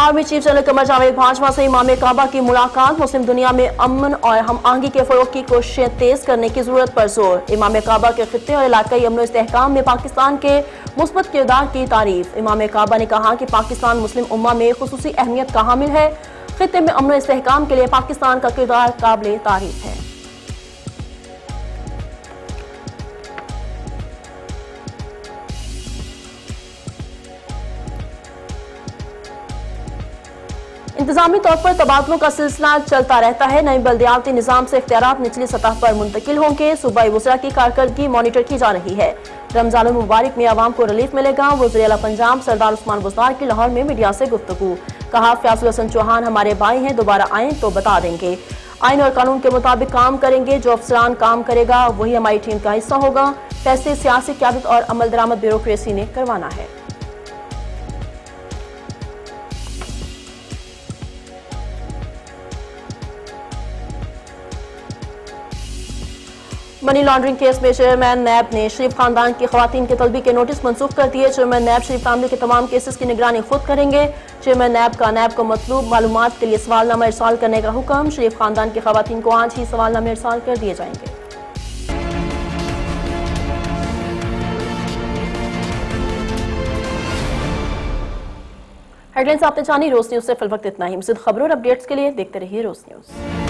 Army chief general Qamar Javed Bajwa سے امام کعبہ کی ملاقات، مسلم دنیا میں امن اور ہم آہنگی کے فروغ کی کوششیں تیز کرنے کی ضرورت پر زور۔ امام کعبہ کے خطے اور علاقائی امن و استحکام میں پاکستان کے مثبت کردار کی تعریف۔ امام کعبہ نے کہا کہ پاکستان مسلم امہ میں خصوصی اہمیت کا حامل ہے۔ خطے میں امن و استحکام کے لیے پاکستان کا کردار قابل تعریف ہے۔ انتظامی طور پر تبادلوں کا سلسلہ چلتا رہتا ہے۔ نئی بلدیاتی نظام سے اختیارات نچلی سطح پر منتقل ہوں گے۔ صوبائی وزراء کی کارکردگی مانیٹر کی جا رہی ہے۔ رمضان المبارک میں عوام کو ریلیف ملے گا۔ وزیر اعلیٰ پنجاب سردار عثمان بزدار کی لاہور میں میڈیا سے گفتگو۔ کہا، فیاض الحسن چوہان ہمارے بھائی ہیں، دوبارہ آئیں تو بتا دیں گے۔ آئین اور قانون کے مطابق کام کریں گے۔ جو افسران کام کرے گا، وہی ہماری ٹیم کا حصہ ہوگا۔ فیصلے، سیاسی قیادت اور عمل درآمد بیوروکریسی نے کروانا ہے۔ منی لانڈرنگ کیس میں چیئرمین نیب نے شریف خاندان کی خواتین کے طلبی کے نوٹس منسوخ کر دیے۔ چیئرمین نیب شریف فیملی کے تمام کیسز کی نگرانی خود کریں گے۔ چیئرمین نیب کا نیب کو مطلوب معلومات کے لیے سوال نامہ ارسال کرنے کا حکم۔ شریف خاندان کی خواتین کو آج ہی سوال نامہ ارسال کر دیے جائیں گے۔ ہیڈلائنز آپ نے جانی، روز نیوز سے فی الوقت اتنا ہی۔ مزید خبروں اور اپڈیٹس کے لیے دیکھتے رہیے روز نیوز۔